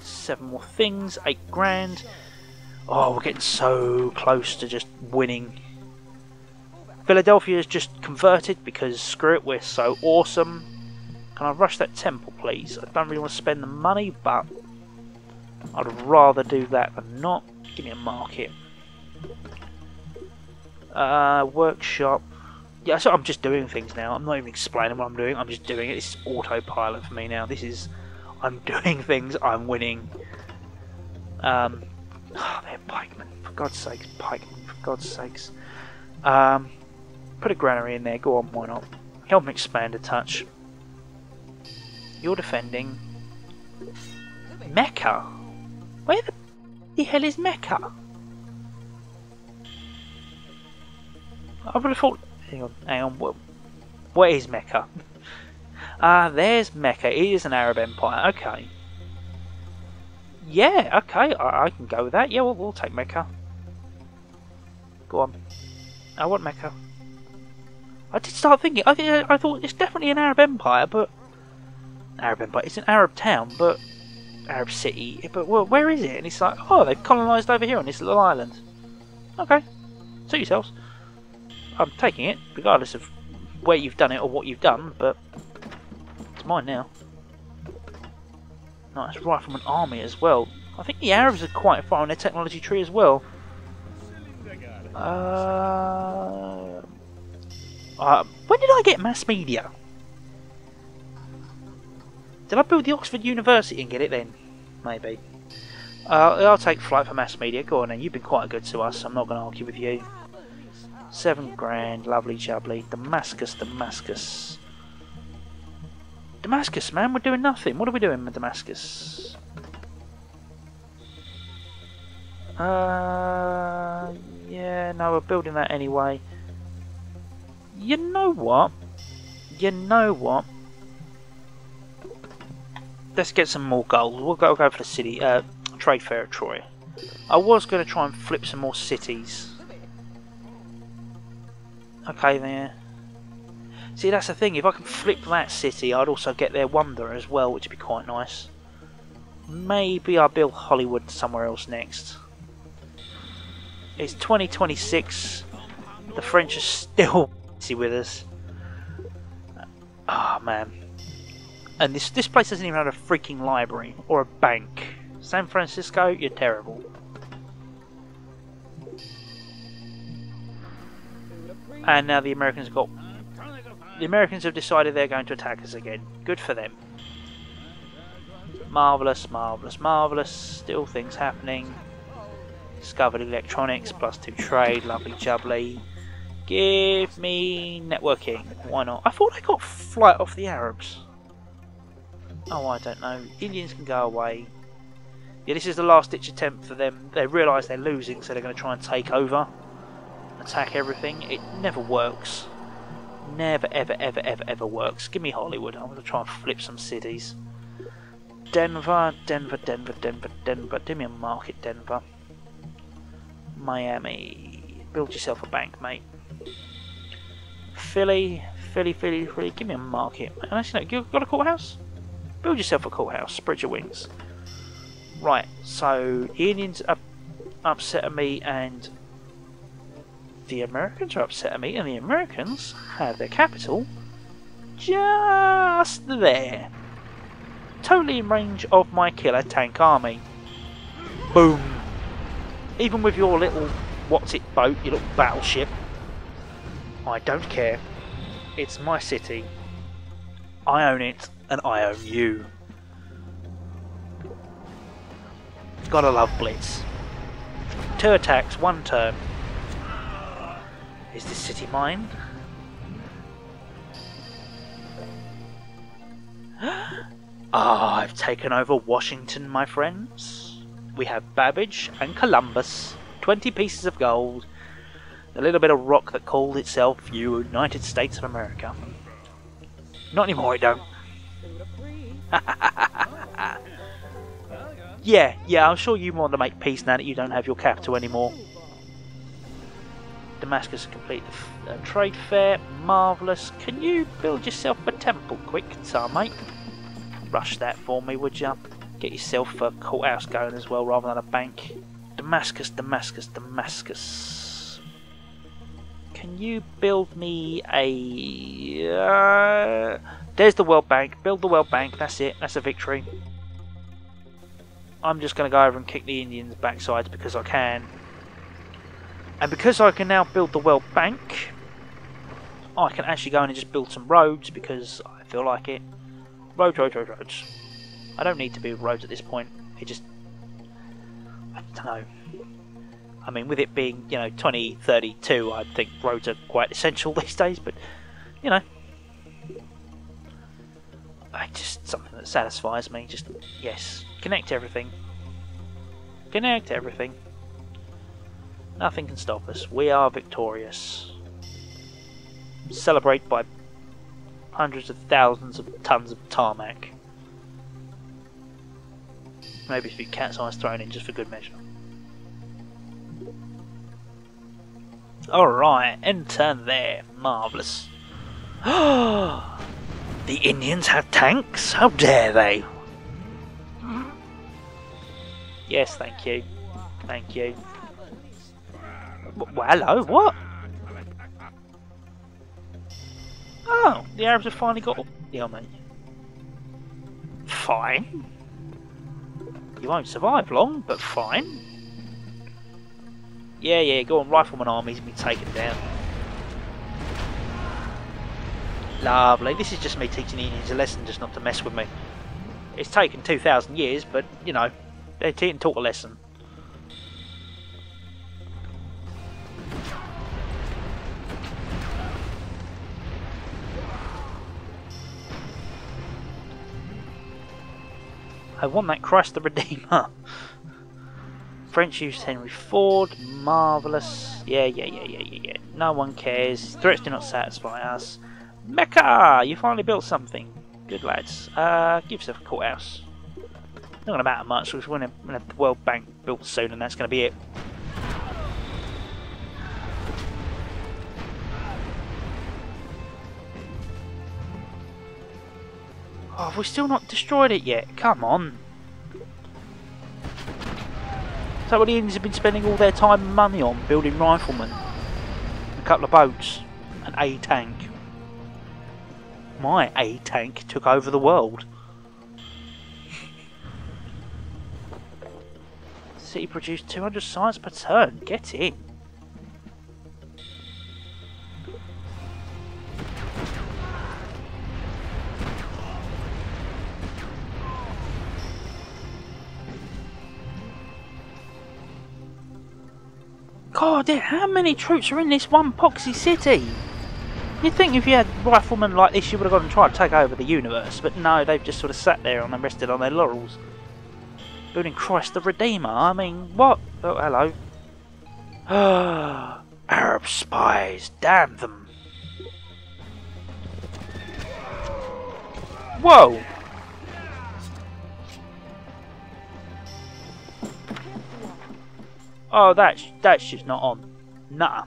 Seven more things, eight grand. Oh, we're getting so close to just winning. Philadelphia is just converted because screw it, we're so awesome. Can I rush that temple, please? I don't really want to spend the money, but I'd rather do that than not. Give me a market. Uh, workshop. Yeah, so I'm just doing things now. I'm not even explaining what I'm doing. I'm just doing it. It's autopilot for me now. This is, I'm doing things. I'm winning. Um, oh, they're pikemen. For God's sakes, pikemen. For God's sakes. Um, put a granary in there. Go on, why not? Help me expand a touch. You're defending. Mecca. Where the, the hell is Mecca? I would have thought. Hang on, hang on. What, what is Mecca? Ah, uh, there's Mecca. It is an Arab empire. Okay. Yeah, okay. I, I can go with that. Yeah, we'll, we'll take Mecca. Go on. I want Mecca. I did start thinking. I think I thought it's definitely an Arab empire, but Arab empire. It's an Arab town, but Arab city. But well, where is it? And it's like, oh, they've colonised over here on this little island. Okay, suit yourselves. I'm taking it, regardless of where you've done it or what you've done, but it's mine now. Nice, right from an army as well. I think the Arabs are quite far on their technology tree as well. Uh, uh, when did I get mass media? Did I build the Oxford University and get it then? Maybe. Uh, I'll take flight for mass media. Go on then. You've been quite good to us. I'm not going to argue with you. Seven grand, lovely jubbly. Damascus, Damascus. Damascus, man, we're doing nothing. What are we doing with Damascus? Uh, yeah, no, we're building that anyway. You know what? You know what? Let's get some more gold. We'll go, go for the city, uh, trade fair at Troy. I was going to try and flip some more cities. Okay, there. See, that's the thing. If I can flip that city, I'd also get their wonder as well, which would be quite nice. Maybe I'll build Hollywood somewhere else next. It's 2026. The French are still busy with us. Oh man. And this this place doesn't even have a freaking library or a bank. San Francisco, you're terrible. And now the Americans got. The Americans have decided they're going to attack us again. Good for them. Marvellous, marvellous, marvellous. Still things happening. Discovered electronics, plus two trade, lovely jubbly. Give me networking. Why not? I thought I got flight off the Arabs. Oh, I don't know. Indians can go away. Yeah, this is the last ditch attempt for them. They realise they're losing, so they're going to try and take over attack everything. It never works. Never, ever, ever, ever, ever works. Give me Hollywood. I'm going to try and flip some cities. Denver, Denver, Denver, Denver, Denver. Give me a market, Denver. Miami. Build yourself a bank, mate. Philly, Philly, Philly, Philly. Give me a market. Actually, no, you got a courthouse? Build yourself a courthouse. Spread your wings. Right, so Indians are upset at me and the Americans are upset at me, and the Americans have their capital just there. Totally in range of my killer tank army. Boom. Even with your little what's it boat, your little battleship, I don't care. It's my city. I own it, and I own you. Gotta love Blitz. Two attacks, one turn. Is this city mine? Ah, oh, I've taken over Washington, my friends. We have Babbage and Columbus, 20 pieces of gold, a little bit of rock that called itself United States of America. Not anymore, it don't. yeah, yeah, I'm sure you want to make peace now that you don't have your capital anymore. Damascus complete the uh, trade fair. Marvellous. Can you build yourself a temple quick, Tsar, mate? Rush that for me, would you? Get yourself a courthouse going as well, rather than a bank. Damascus, Damascus, Damascus. Can you build me a... Uh, there's the World Bank. Build the World Bank. That's it. That's a victory. I'm just going to go over and kick the Indians' backsides because I can. And because I can now build the World Bank, I can actually go in and just build some roads because I feel like it. Roads, roads, roads, roads. I don't need to build roads at this point. It just... I don't know. I mean, with it being, you know, 2032, I think roads are quite essential these days, but, you know. I just something that satisfies me. Just, yes, connect everything. Connect everything. Nothing can stop us. We are victorious. Celebrate by hundreds of thousands of tons of tarmac. Maybe a few cat's eyes thrown in just for good measure. Alright, enter there. Marvellous. the Indians have tanks? How dare they? Yes, thank you. Thank you. Well, hello, what? Oh, the Arabs have finally got the on me. Fine. You won't survive long, but fine. Yeah, yeah, go on, rifleman armies and be taken down. Lovely. This is just me teaching the Indians a lesson just not to mess with me. It's taken 2,000 years, but, you know, they're taught a lesson. I want that Christ the Redeemer. French used Henry Ford, marvellous. Yeah, yeah, yeah, yeah, yeah, yeah. No one cares. Threats do not satisfy us. Mecca! You finally built something. Good lads. Uh, give yourself a courthouse. Not going to matter much, because going to have the World Bank built soon, and that's going to be it. Oh, have we still not destroyed it yet? Come on. So what the Indians have been spending all their time and money on building riflemen, a couple of boats, an A tank. My A tank took over the world. City produced 200 science per turn. Get in. God, how many troops are in this one poxy city? You'd think if you had riflemen like this, you would have gone and tried to take over the universe, but no, they've just sort of sat there and rested on their laurels. Building Christ the Redeemer, I mean, what? Oh, hello. Arab spies, damn them. Whoa! Oh, that's that's just not on. Nah.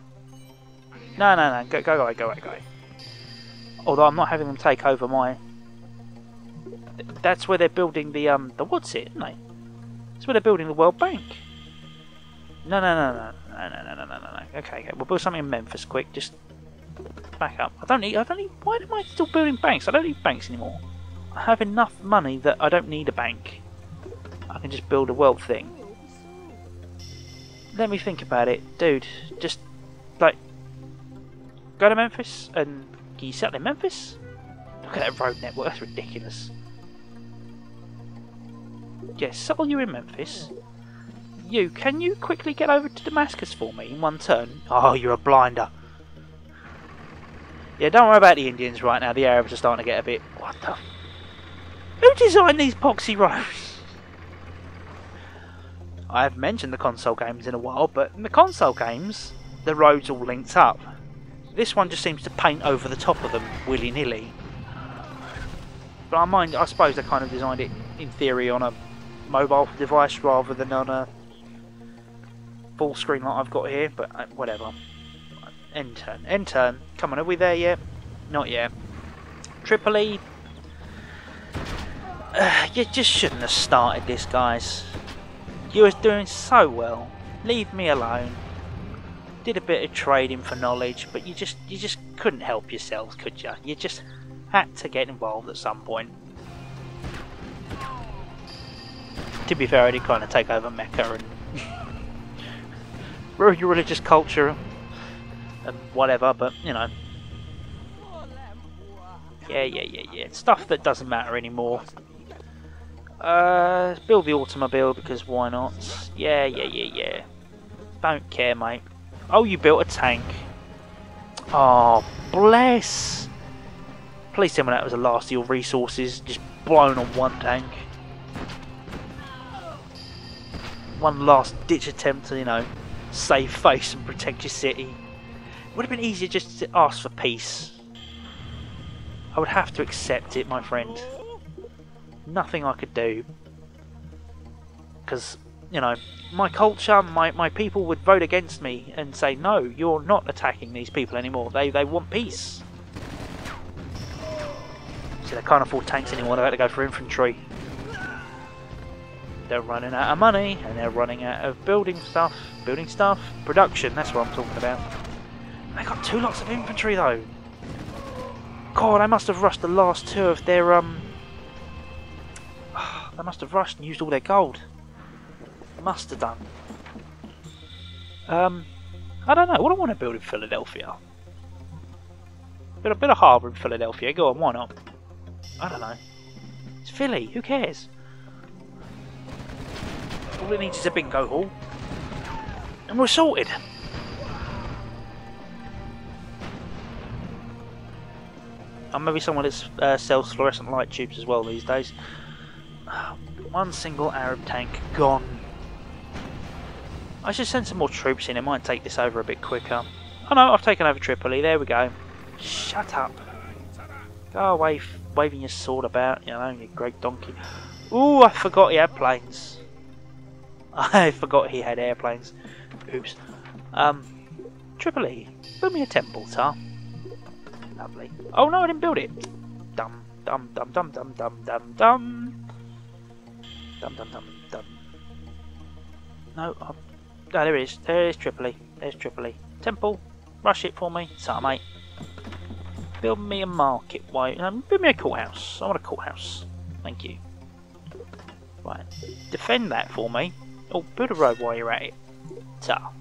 No, no, no. Go, go away, go away, go away. Although I'm not having them take over my. That's where they're building the um the what's it, isn't they? That's where they're building the World Bank. No, no, no, no, no, no, no, no, no, no. Okay, okay. We'll build something in Memphis quick. Just back up. I don't need. I don't need. Why am I still building banks? I don't need banks anymore. I have enough money that I don't need a bank. I can just build a world thing let me think about it, dude. Just like go to Memphis and can you settle in Memphis? Look at that road network, that's ridiculous. Yes, yeah, settle you in Memphis. You, can you quickly get over to Damascus for me in one turn? Oh, you're a blinder. Yeah, don't worry about the Indians right now. The Arabs are starting to get a bit. What the? Who designed these poxy roads? I have mentioned the console games in a while, but in the console games, the roads all linked up. This one just seems to paint over the top of them willy-nilly. But I mind, I suppose they kind of designed it in theory on a mobile device rather than on a full screen like I've got here, but uh, whatever. End turn. End turn. Come on, are we there yet? Not yet. Tripoli. Uh, you just shouldn't have started this, guys. You was doing so well. Leave me alone. Did a bit of trading for knowledge, but you just you just couldn't help yourselves, could you? You just had to get involved at some point. To be fair, I did kind of take over Mecca and ruin your religious culture and whatever, but you know. Yeah, yeah, yeah, yeah. Stuff that doesn't matter anymore. Uh, build the automobile because why not? Yeah, yeah, yeah, yeah. Don't care, mate. Oh, you built a tank. Oh, bless. Please tell me that was the last of your resources just blown on one tank. One last ditch attempt to, you know, save face and protect your city. Would have been easier just to ask for peace. I would have to accept it, my friend. Nothing I could do. Because, you know, my culture, my, my people would vote against me and say, no, you're not attacking these people anymore. They, they want peace. So they can't afford tanks anymore, they have to go for infantry. They're running out of money, and they're running out of building stuff, building stuff, production, that's what I'm talking about. They got two lots of infantry though. God, I must have rushed the last two of their, um... They must have rushed and used all their gold. Must have done. Um, I don't know, what do I want to build in Philadelphia? A bit of harbour in Philadelphia, go on, why not? I don't know. It's Philly, who cares? All it needs is a bingo hall. And we're sorted. I'm maybe someone that uh, sells fluorescent light tubes as well these days. One single Arab tank gone. I should send some more troops in, it might take this over a bit quicker. Oh no, I've taken over Tripoli, there we go. Shut up. Go away, waving your sword about, you know, you great donkey. Ooh, I forgot he had planes. I forgot he had airplanes. Oops. Um, Tripoli, build me a temple, Tar. Lovely. Oh no, I didn't build it. Dum dum dum dum dum dum dum dum. Dum dum dum dum. No, oh, there it is. There is Tripoli. There's Tripoli. Temple. Rush it for me. Sorry, mate. Build me a market. Why? Um, build me a courthouse. I want a courthouse. Thank you. Right. Defend that for me. Oh, build a road while you're at it. Ta.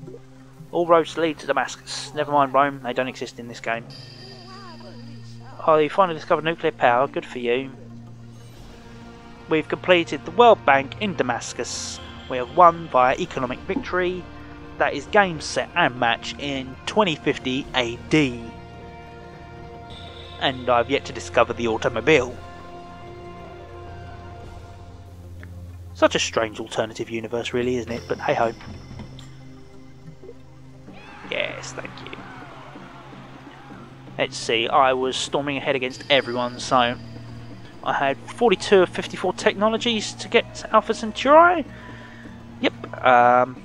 All roads lead to Damascus. Never mind Rome. They don't exist in this game. Oh, you finally discovered nuclear power. Good for you. We've completed the World Bank in Damascus. We have won via economic victory. That is game, set and match in 2050 AD. And I've yet to discover the automobile. Such a strange alternative universe really, isn't it? But hey ho. Yes, thank you. Let's see, I was storming ahead against everyone, so I had 42 of 54 technologies to get to Alpha Centauri. Yep, um,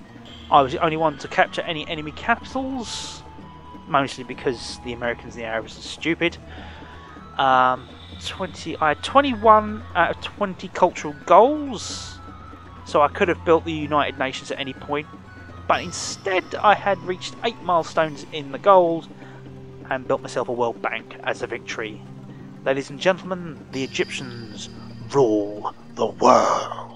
I was the only one to capture any enemy capitals, mostly because the Americans and the Arabs are stupid. Um, 20, I had 21 out of 20 cultural goals, so I could have built the United Nations at any point, but instead I had reached 8 milestones in the gold and built myself a world bank as a victory. Ladies and gentlemen, the Egyptians rule the world.